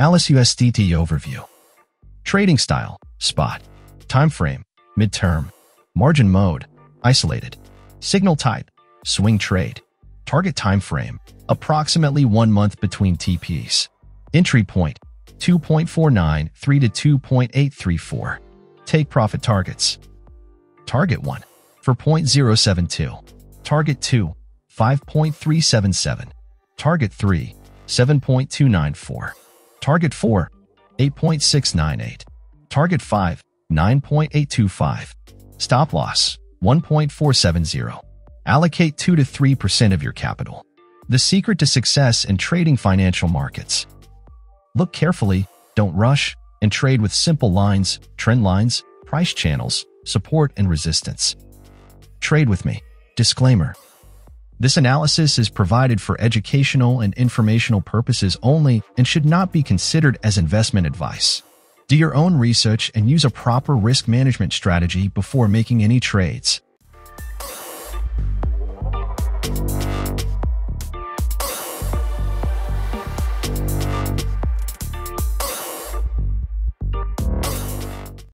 Alice USDT Overview. Trading Style Spot Time Frame Midterm Margin Mode Isolated Signal Type Swing Trade Target Time Frame Approximately one month between TPs Entry Point 2.493 to 2.834 Take Profit Targets. Target 1 for 0.072 Target 2 5.377 Target 3 7.294 Target 4, 8.698. Target 5, 9.825. Stop loss, 1.470. Allocate 2 to 3% of your capital. The secret to success in trading financial markets. Look carefully, don't rush, and trade with simple lines, trend lines, price channels, support and resistance. Trade with me. Disclaimer. This analysis is provided for educational and informational purposes only and should not be considered as investment advice. Do your own research and use a proper risk management strategy before making any trades.